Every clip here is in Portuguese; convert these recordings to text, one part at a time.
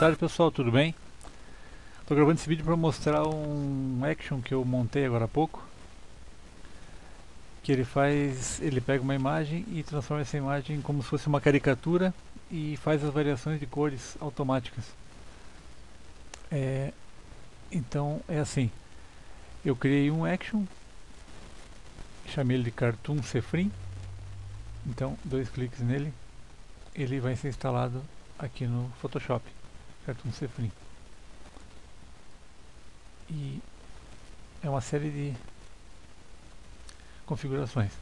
tarde pessoal, tudo bem? Estou gravando esse vídeo para mostrar um action que eu montei agora há pouco que ele faz, ele pega uma imagem e transforma essa imagem como se fosse uma caricatura e faz as variações de cores automáticas. É, então é assim. Eu criei um action chamei ele de Cartoon Cefrim então dois cliques nele ele vai ser instalado aqui no Photoshop Cartoon Cefrim e é uma série de configurações.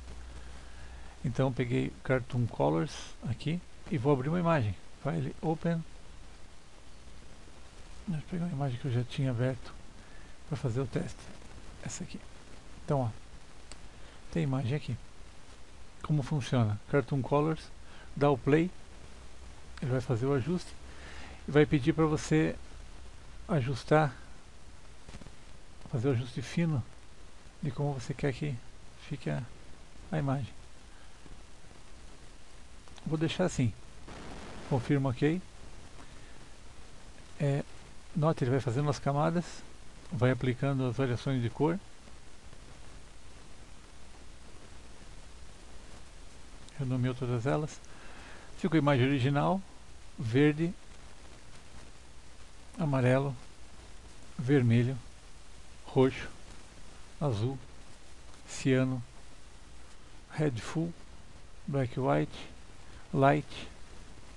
Então peguei Cartoon Colors aqui e vou abrir uma imagem. File Open. Vou pegar uma imagem que eu já tinha aberto para fazer o teste. Essa aqui. Então ó. Tem imagem aqui. Como funciona? Cartoon Colors dá o play. Ele vai fazer o ajuste vai pedir para você ajustar fazer o ajuste fino de como você quer que fique a, a imagem. Vou deixar assim. Confirmo ok? É, note ele vai fazendo as camadas vai aplicando as variações de cor. Eu nomeio todas elas. Ficou a imagem original verde amarelo vermelho roxo azul ciano red full black white light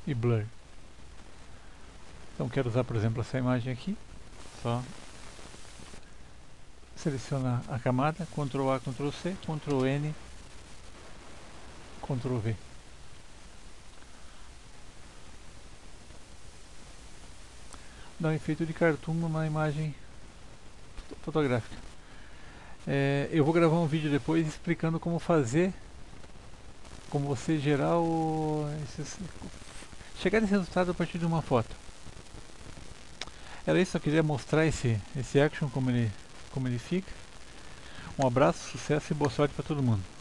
e blur então quero usar por exemplo essa imagem aqui só selecionar a camada Ctrl A, Ctrl C, Ctrl N Ctrl V. Dá um efeito de cartoon numa imagem fotográfica. É, eu vou gravar um vídeo depois explicando como fazer, como você gerar o, esses, chegar nesse resultado a partir de uma foto. Era isso, eu queria mostrar esse, esse action como ele, como ele fica. Um abraço, sucesso e boa sorte para todo mundo.